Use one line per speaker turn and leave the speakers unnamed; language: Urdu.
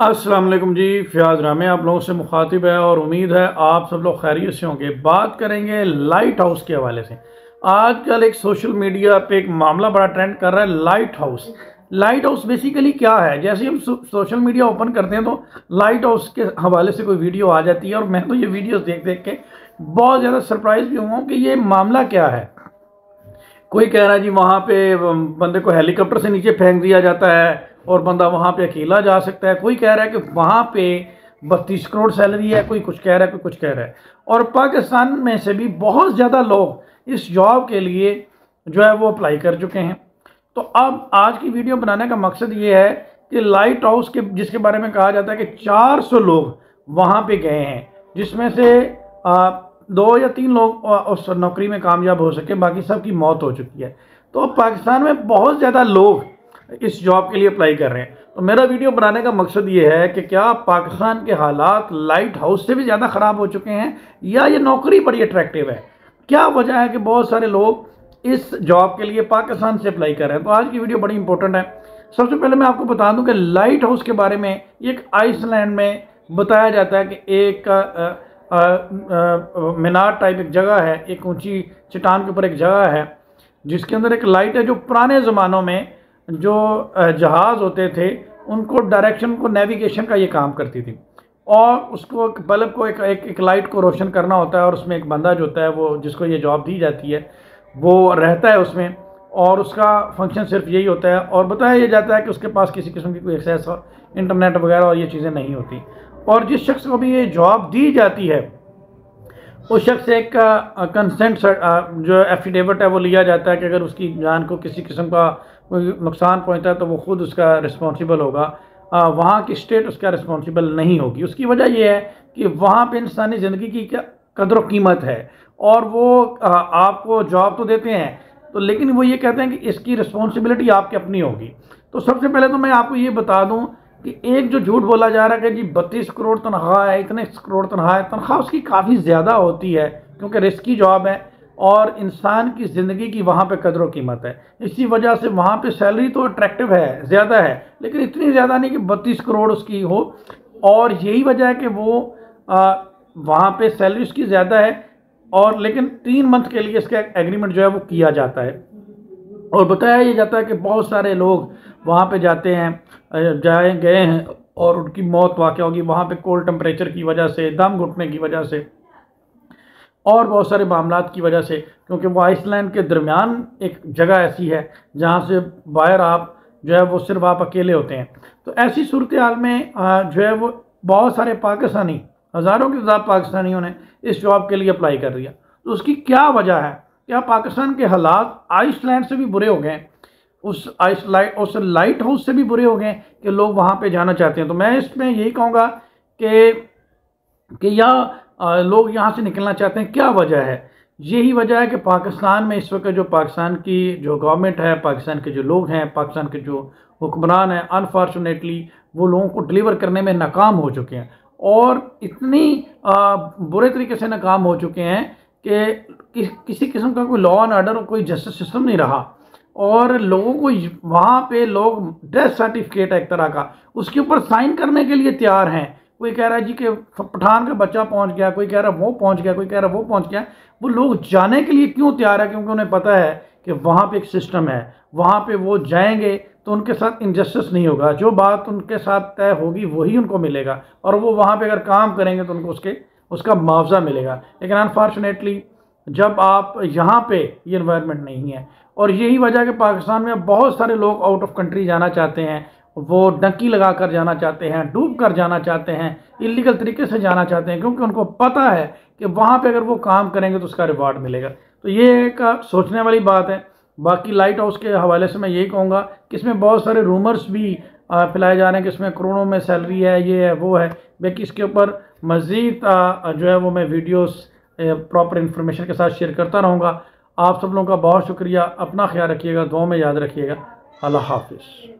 السلام علیکم جی فیاض رامے آپ لوگوں سے مخاطب ہے اور امید ہے آپ سب لوگ خیریت سے ہوں گے۔ بات کریں گے لائٹ ہاؤس کے حوالے سے۔ آج کل ایک سوشل میڈیا پہ ایک معاملہ بڑا ٹرینڈ کر رہا ہے lighthouse lighthouse basically کیا ہے؟ جیسے ہم سوشل میڈیا اوپن کرتے ہیں تو لائٹ ہاؤس کے حوالے سے کوئی ویڈیو آ جاتی ہے اور میں تو یہ ویڈیوز دیکھ دیکھ کے بہت زیادہ سرپرائز بھی ہوں کہ یہ معاملہ کیا ہے۔ کوئی کہہ رہا ہے جی وہاں پہ بندے کو ہیلی کاپٹر سے نیچے پھینک دیا جاتا ہے۔ اور بندہ وہاں پہ اکیلا جا سکتا ہے۔ کوئی کہہ رہا ہے کہ وہاں پہ بتیس کروڑ سیلری ہے، کوئی کچھ کہہ رہا ہے، کوئی کچھ کہہ رہا ہے۔ اور پاکستان میں سے بھی بہت زیادہ لوگ اس جاب کے لیے جو ہے وہ اپلائی کر چکے ہیں۔ تو اب آج کی ویڈیو بنانے کا مقصد یہ ہے کہ لائٹ ہاؤس کے جس کے بارے میں کہا جاتا ہے کہ چار سو لوگ وہاں پہ گئے ہیں، جس میں سے دو یا تین لوگ اس نوکری میں کامیاب ہو سکے، باقی سب کی موت ہو چکی ہے۔ تو پاکستان میں بہت زیادہ لوگ اس جاب کے لیے اپلائی کر رہے ہیں۔ تو میرا ویڈیو بنانے کا مقصد یہ ہے کہ کیا پاکستان کے حالات لائٹ ہاؤس سے بھی زیادہ خراب ہو چکے ہیں یا یہ نوکری بڑی اٹریکٹیو ہے؟ کیا وجہ ہے کہ بہت سارے لوگ اس جاب کے لیے پاکستان سے اپلائی کر رہے ہیں؟ تو آج کی ویڈیو بڑی امپورٹنٹ ہے۔ سب سے پہلے میں آپ کو بتا دوں کہ لائٹ ہاؤس کے بارے میں ایک آئس لینڈ میں بتایا جاتا ہے کہ ایک مینار ٹائپ ایک جگہ ہے، ایک اونچی چٹان کے اوپر ایک جگہ ہے، جس کے اندر ایک لائٹ ہے جو پرانے زمانوں میں جو جہاز ہوتے تھے، ان کو ڈائریکشن کو نیویگیشن کا یہ کام کرتی تھی۔ اور اس کو بلب کو ایک ایک لائٹ کو روشن کرنا ہوتا ہے اور اس میں ایک بندہ جو ہوتا ہے، وہ جس کو یہ جاب دی جاتی ہے، وہ رہتا ہے اس میں۔ اور اس کا فنکشن صرف یہی ہوتا ہے۔ اور بتایا یہ جاتا ہے کہ اس کے پاس کسی قسم کی کوئی ایکسیس انٹرنیٹ وغیرہ اور یہ چیزیں نہیں ہوتی۔ اور جس شخص کو بھی یہ جاب دی جاتی ہے اس شخص ایک کنسنٹ جو ایفیڈیوٹ ہے وہ لیا جاتا ہے کہ اگر اس کی جان کو کسی قسم کا کوئی نقصان پہنچتا ہے تو وہ خود اس کا رسپانسیبل ہوگا۔ وہاں کی اسٹیٹ اس کا رسپانسیبل نہیں ہوگی۔ اس کی وجہ یہ ہے کہ وہاں پہ انسانی زندگی کی قدر و قیمت ہے اور وہ آپ کو جاب تو دیتے ہیں، تو لیکن وہ یہ کہتے ہیں کہ اس کی رسپانسبلٹی آپ کی اپنی ہوگی۔ تو سب سے پہلے تو میں آپ کو یہ بتا دوں کہ ایک جو جھوٹ بولا جا رہا ہے کہ جی بتیس کروڑ تنخواہ ہے، اتنے کروڑ تنخواہ ہے، تنخواہ اس کی کافی زیادہ ہوتی ہے کیونکہ رسکی جاب ہے اور انسان کی زندگی کی وہاں پہ قدر و قیمت ہے۔ اسی وجہ سے وہاں پہ سیلری تو اٹریکٹیو ہے، زیادہ ہے، لیکن اتنی زیادہ نہیں کہ بتیس کروڑ اس کی ہو۔ اور یہی وجہ ہے کہ وہ وہاں پہ سیلری اس کی زیادہ ہے اور لیکن تین منتھ کے لیے اس کا ایگریمنٹ جو ہے وہ کیا جاتا ہے۔ اور بتایا یہ جاتا ہے کہ بہت سارے لوگ وہاں پہ جاتے ہیں جائیں گئے ہیں اور ان کی موت واقع ہوگی۔ وہاں پہ کولڈ ٹمپریچر کی وجہ سے، دم گھٹنے کی وجہ سے اور بہت سارے معاملات کی وجہ سے، کیونکہ وہ آئس لینڈ کے درمیان ایک جگہ ایسی ہے جہاں سے باہر آپ جو ہے وہ صرف آپ اکیلے ہوتے ہیں۔ تو ایسی صورتحال میں جو ہے وہ بہت سارے پاکستانی، ہزاروں کے زیادہ پاکستانیوں نے اس جاب کے لیے اپلائی کر دیا۔ تو اس کی کیا وجہ ہے؟ کیا پاکستان کے حالات آئس لینڈ سے بھی برے ہو گئے ہیں؟ اس آئس لائٹ اس لائٹ ہاؤس سے بھی برے ہو گئے کہ لوگ وہاں پہ جانا چاہتے ہیں۔ تو میں اس میں یہی کہوں گا کہ کہ یا لوگ یہاں سے نکلنا چاہتے ہیں، کیا وجہ ہے؟ یہی وجہ ہے کہ پاکستان میں اس وقت جو پاکستان کی جو گورنمنٹ ہے، پاکستان کے جو لوگ ہیں، پاکستان کے جو حکمران ہیں انفارچونیٹلی وہ لوگوں کو ڈلیور کرنے میں ناکام ہو چکے ہیں۔ اور اتنی برے طریقے سے ناکام ہو چکے ہیں کہ کسی قسم کا کوئی لا اینڈ آرڈر کوئی جسٹس سسٹم نہیں رہا۔ اور لوگوں کو وہاں پہ لوگ ڈیتھ سرٹیفکیٹ ہے ایک طرح کا۔ اس کے اوپر سائن کرنے کے لیے تیار ہیں۔ کوئی کہہ رہا ہے جی کہ پٹھان کا بچہ پہنچ گیا، کوئی کہہ رہا ہے وہ پہنچ گیا، کوئی کہہ رہا ہے وہ پہنچ گیا۔ وہ لوگ جانے کے لیے کیوں تیار ہے کیونکہ انہیں پتہ ہے کہ وہاں پہ ایک سسٹم ہے۔ وہاں پہ وہ جائیں گے تو ان کے ساتھ انجسٹس نہیں ہوگا۔ جو بات ان کے ساتھ طے ہوگی وہی ان کو ملے گا۔ اور وہ وہاں پہ اگر کام کریں گے تو ان کو اس کے اس کا معاوضہ ملے گا۔ لیکن انفارچونیٹلی جب آپ یہاں پہ یہ انوائرمنٹ نہیں ہے۔ اور یہی وجہ کہ پاکستان میں بہت سارے لوگ آؤٹ آف کنٹری جانا چاہتے ہیں، وہ ڈنکی لگا کر جانا چاہتے ہیں، ڈوب کر جانا چاہتے ہیں انلیگل طریقے سے جانا چاہتے ہیں، کیونکہ ان کو پتہ ہے کہ وہاں پہ اگر وہ کام کریں گے تو اس کا ریوارڈ ملے گا۔ تو یہ ایک سوچنے والی بات ہے۔ باقی لائٹ ہاؤس کے حوالے سے میں یہی کہوں گا کہ اس میں بہت سارے رومرز بھی پھیلائے جا رہے ہیں کہ اس میں کروڑوں میں سیلری ہے، یہ ہے، وہ ہے۔ باقی اس کے اوپر مزید جو ہے وہ میں ویڈیوز پراپر انفارمیشن کے ساتھ شیئر کرتا رہوں گا۔ آپ سب لوگوں کا بہت شکریہ۔ اپنا خیال رکھیے گا، دعاؤں میں یاد رکھیے گا۔ اللہ حافظ۔